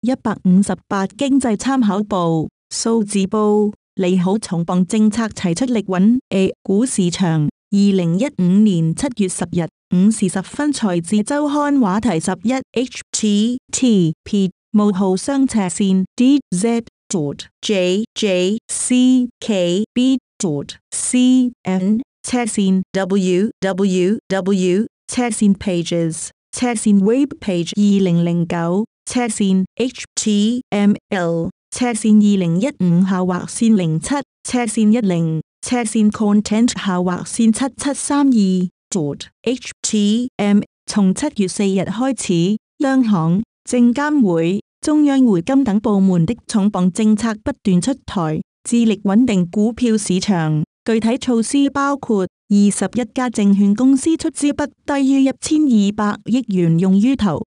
一百五十八经济参考报数字报利好重磅政策齐出力稳 A 股市场。二零一五年七月十日五时十分财智周刊话题十一。H T T P 冒号双斜线 D Z T J J C K B T C N 斜线 W W W 斜线 pages 斜线 webpage 二零零九。斜线 HTML 斜线二零一五下划线零七斜线一零斜线 content 下划线七七三二 c o d HTML 从七月四日开始，央行、证监会、中央汇金等部门的重磅政策不断出台，致力稳定股票市场。具体措施包括：二十一家证券公司出资不低于一千二百亿元用于投。